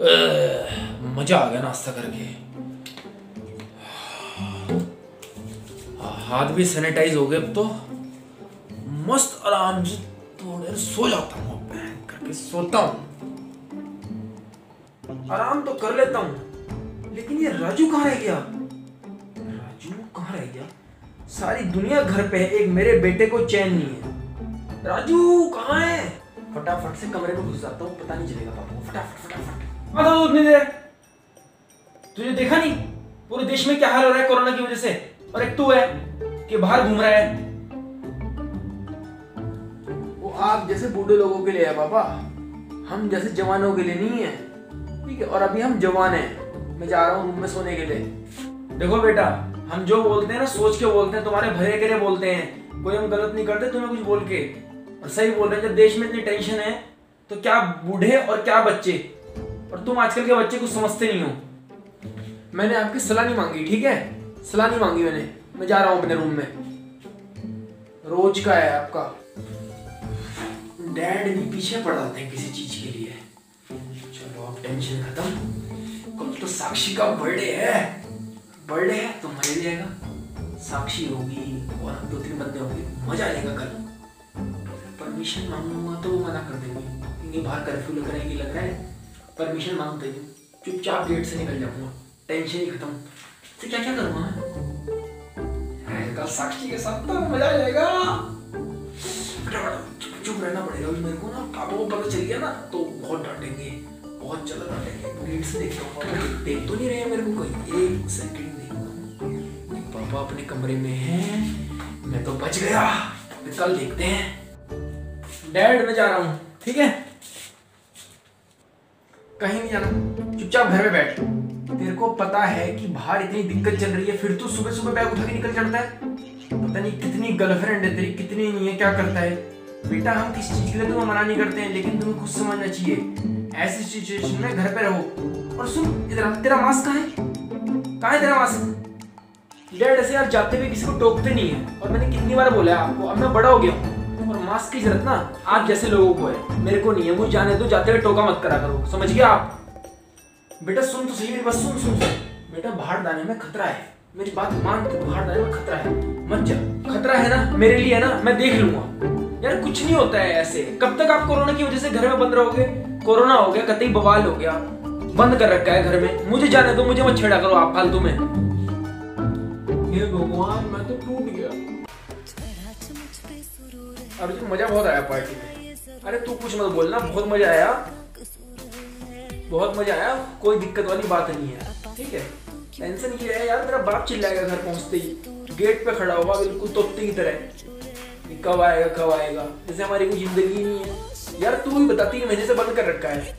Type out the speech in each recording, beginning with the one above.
मज़ा आ गया नाश्ता करके। हाथ भी सैनिटाइज हो गए अब तो। मस्त आराम से थोड़ी देर सो जाता हूँ करके सोता हूँ। आराम तो कर लेता हूँ, लेकिन ये राजू कहाँ रह गया? राजू कहाँ रह गया? सारी दुनिया घर पे है, एक मेरे बेटे को चैन नहीं है। राजू, कहाँ है? फटाफट से कमरे में घुस जाता हूँ, पता नहीं चलेगा पापा को। फटाफट फटाफट। हूँ उतनी देर तुझे देखा नहीं? पूरे देश में क्या हाल हो रहा है कोरोना की वजह से? और एक तू है कि बाहर घूम रहा है। वो आप जैसे बूढ़े लोगों के लिए है पापा हम जैसे जवानों के लिए नहीं है। ठीक है और अभी हम जवान हैं। मैं जा रहा हूँ रूम में सोने के लिए। देखो बेटा हम जो बोलते हैं ना सोच के बोलते हैं तुम्हारे भले के लिए बोलते हैं। कोई हम गलत नहीं करते तुम्हें कुछ बोल के। और सही बोल रहे हैं जब देश में इतनी टेंशन है तो क्या बूढ़े और क्या बच्चे? और तुम आजकल के बच्चे कुछ समझते नहीं हो। मैंने आपकी सलाह नहीं मांगी, ठीक है? सलाह नहीं मांगी मैंने। मैं जा रहा हूँ अपने रूम में। रोज का है आपका। डैड भी पीछे पड़ जाते हैं किसी चीज़ के लिए। चलो अब टेंशन खत्म। कल तो साक्षी का बर्थडे है। बर्थडे है तो मज़ा भी आएगा। साक्षी होगी और दो तीन बंदे होंगे। मज़ा आएगा कल। परमिशन मांगूँगा तो मना कर देंगे। बाहर कर्फ्यू लग रहा है, ये लग रहा है। परमिशन मांगते ही चुपचाप गेट से निकल जाऊँगा। टेंशन ही खत्म। तो क्या क्या करूँगा मैं? साक्षी के साथ तो मज़ा आ जाएगा। चुप रहना पड़ेगा। मेरे को ना पापा को पता चल गया ना तो बहुत डांटेंगे बहुत डांटेंगे। गेट से देखता हूँ। देख तो नहीं रहे मेरे को कोई। एक सेकंड पापा अपने कमरे में हैं। मैं तो बच गया। कल देखते हैं। डैड मैं जा रहा हूँ। ठीक है? कहीं नहीं जाना। चुपचाप घर में बैठ। तेरे को पता है कि बाहर इतनी दिक्कत चल रही है, फिर तू सुबह सुबह बैग उठा के निकल चढ़ता है। पता नहीं कितनी गर्लफ्रेंड है तेरी, कितनी नहीं है, क्या करता है। बेटा, हम किसी चीज़ के लिए तुम्हें मना नहीं करते हैं, लेकिन तुम्हें खुद समझना चाहिए। ऐसी सिचुएशन में घर पे रहो। और सुन, इधर तेरा मास्क कहाँ है? कहाँ है तेरा मास्क डैड, ऐसे यार जाते हुए किसी को टोकते नहीं है। और मैंने कितनी बार बोला है आपको, अब मैं बड़ा हो गया हूँ। मास्क की ज़रूरत ना? आप जैसे लोगों को है। मेरे को नहीं है, मुझे जाने दो, जाते हुए टोका मत करा करो। समझ गया आप? बेटा, सुन तो सही मेरी बात, सुन सुन सुन। बेटा, बाहर जाने में खतरा है। मेरी बात मान तो बाहर जाने में खतरा है। मत जा। खतरा है ना? मेरे लिए है ना? मैं देख लूँगा। यार, कुछ नहीं होता है ऐसे। कब तक आप कोरोना की वजह से घर में बंद रहोगे? कोरोना हो गया, कतई बवाल हो गया। बंद कर रखा है घर में। मुझे जाने दो, मुझे मत छेड़ा करो आप, फालतू में। भगवान, मैं तो टूट गया। अर्जुन मज़ा बहुत आया पार्टी में। अरे तू कुछ मत बोलना, बहुत मज़ा आया। बहुत मज़ा आया, कोई दिक्कत वाली बात नहीं है। ठीक है? टेंशन ये है यार, मेरा बाप चिल्लाएगा घर पहुँचते ही। गेट पे खड़ा हुआ बिल्कुल तोते की तरह। कब आएगा कब आएगा? जैसे हमारी कोई ज़िंदगी नहीं है। यार तू ही बता तीन महीने से बंद कर रखा है।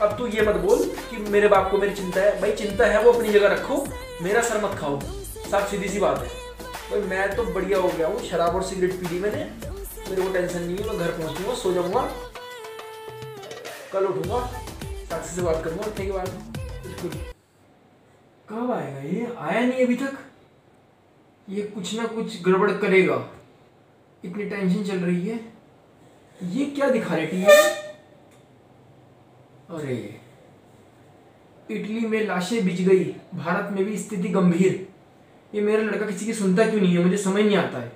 अब तू ये मत बोल कि मेरे बाप को मेरी चिंता है। भाई चिंता है वो अपनी जगह रखो, मेरा सर मत खाओ। साफ़ सीधी सी बात है। भाई, मैं तो बढ़िया हो गया हूँ। शराब और सिगरेट पी ली मैंने। मेरे को टेंशन नहीं है, मैं घर पहुंचूँगा सो जाऊँगा। कल उठूँगा, साक्षी से बात करूँगा, उठने के बाद। बिल्कुल। कब आएगा ये? आया नहीं अभी तक। ये कुछ ना कुछ गड़बड़ करेगा। इतनी टेंशन चल रही है। ये क्या दिखा रही है अरे, इटली में लाशें बिछ गई। भारत में भी स्थिति गंभीर। ये मेरा लड़का किसी की सुनता क्यों नहीं है? मुझे समझ नहीं आता है।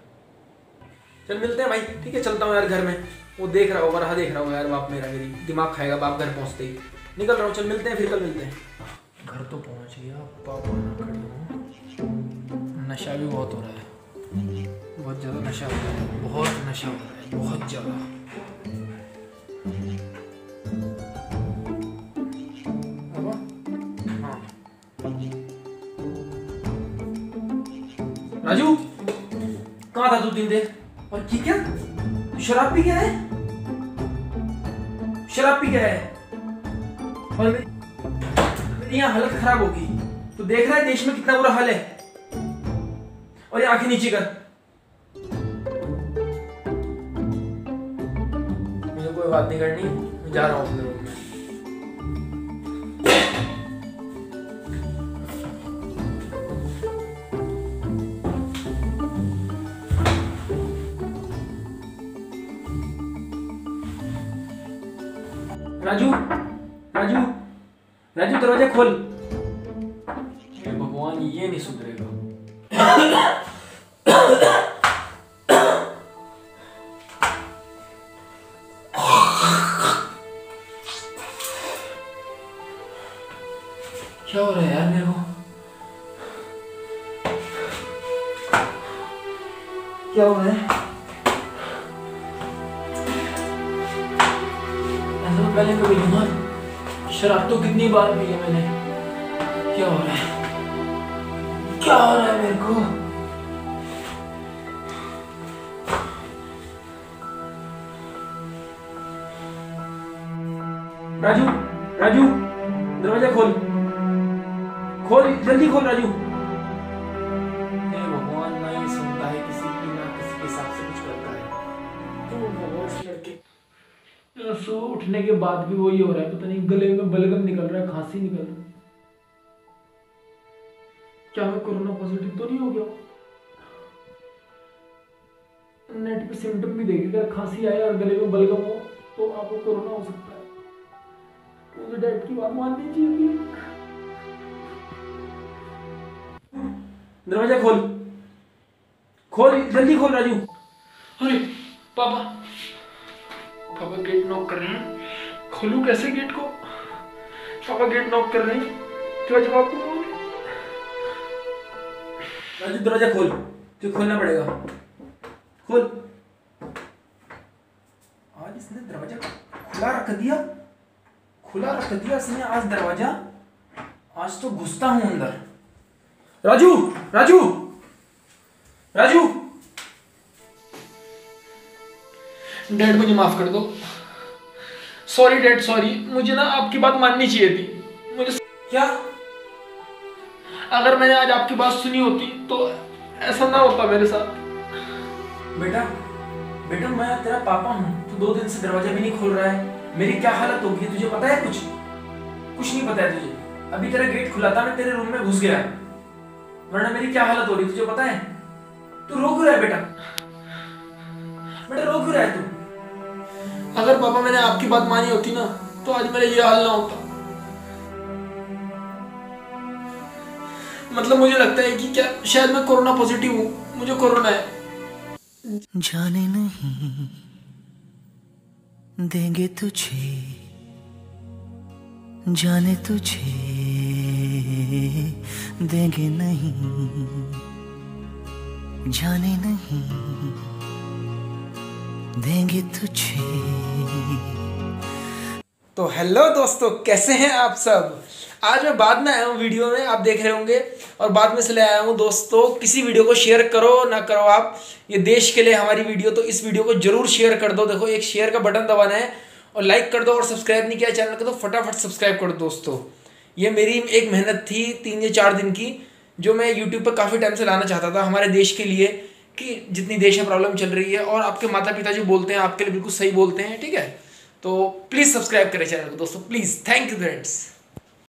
चल मिलते हैं भाई। ठीक है चलता हूँ यार घर में। वो देख रहा होगा रहा देख रहा होगा यार बाप मेरा मेरी दिमाग खाएगा बाप घर पहुँचते ही। निकल रहा हूँ चल मिलते हैं फिर कल मिलते हैं। घर तो पहुँच गया पापा ना खड़ी हूँ। नशा भी बहुत हो रहा है। बहुत ज़्यादा नशा हो रहा है बहुत नशा हो रहा है बहुत ज़्यादा। राजू, कहाँ था तू तीन देर और की क्या? शराब पी गया है? शराब पी गया है। और मेरी यहाँ हालत खराब होगी। तो देख रहा है देश में कितना बुरा हाल है। और ये आँखें नीचे कर। मुझे कोई बात नहीं करनी। मैं जा रहा हूँ राजू राजू राजू, दरवाज़ा खोल। भगवान, ये नहीं सुधरेगा। क्या हो रहा है यार मेरे को? क्या हो रहा है? पहले कभी नहीं हुआ। शराब तो कितनी बार पी है मैंने। क्या हो रहा है? क्या हो रहा है मेरे को? राजू राजू, दरवाज़ा खोल। खोल, जल्दी खोल, राजू। उठने के बाद भी वही हो रहा है, पता नहीं, गले में बलगम निकल रहा है, खांसी निकल रहा है। क्या मैं कोरोना पॉजिटिव तो नहीं हो गया। नेट पे सिम्टम भी देखे, अगर खांसी आए और गले में बलगम हो तो आपको कोरोना हो सकता है। मुझे डैड की बात माननी चाहिए दरवाज़ा खोल। खोल, जल्दी खोल राजू। अरे, पापा। पापा गेट नॉक कर रहे हैं। खोलू कैसे गेट को? पापा गेट नॉक कर रहे हैं। क्या जवाब दूँ। राजू, दरवाज़ा खोल। तो खोलना पड़ेगा। खोल। आज इसने दरवाज़ा खुला रख दिया। खुला रख दिया इसने आज दरवाज़ा। आज तो घुसता हूँ अंदर। राजू राजू राजू। डैड मुझे माफ़ कर दो। सॉरी डैड सॉरी मुझे ना आपकी बात माननी चाहिए थी। मुझे क्या? अगर मैंने आज आपकी बात सुनी होती तो ऐसा ना होता मेरे साथ। बेटा बेटा मैं तेरा पापा हूँ। तू दो दिन से दरवाज़ा भी नहीं खोल रहा है। मेरी क्या हालत होगी? तुझे पता है कुछ? कुछ नहीं पता है तुझे। अभी तेरा गेट खुला था मैं तेरे रूम में घुस गया। वरना मेरी क्या हालत हो रही? तुझे पता है? तू रो क्यों रहा है बेटा? बेटा रो क्यों रहा है तू? अगर पापा मैंने आपकी बात मानी होती ना तो आज मेरा ये हाल ना होता। मतलब मुझे लगता है कि क्या शायद मैं कोरोना पॉजिटिव हूँ, मुझे कोरोना है। जाने नहीं, देंगे तुझे, जाने तुझे, देंगे नहीं, जाने नहीं। देंगे तुझे। तो हेलो दोस्तों, कैसे हैं आप सब? आज मैं बाद में आया हूँ वीडियो में, आप देख रहे होंगे। और बाद में से ले आया हूँ दोस्तों, किसी वीडियो को शेयर करो, ना करो आप। ये देश के लिए हमारी वीडियो तो इस वीडियो को ज़रूर शेयर कर दो। देखो, एक शेयर का बटन दबाना है और लाइक कर दो और सब्सक्राइब नहीं किया चैनल को तो फटाफट सब्सक्राइब कर दो दोस्तों। ये मेरी एक मेहनत थी तीन या चार दिन की, जो मैं यूट्यूब पर काफ़ी टाइम से लाना चाहता था हमारे देश के लिए। कि जितनी देश में प्रॉब्लम चल रही है और आपके माता पिता जो बोलते हैं, आपके लिए बिल्कुल सही बोलते हैं, ठीक है? तो प्लीज़ सब्सक्राइब करें चैनल को दोस्तों प्लीज़ थैंक यू फ्रेंड्स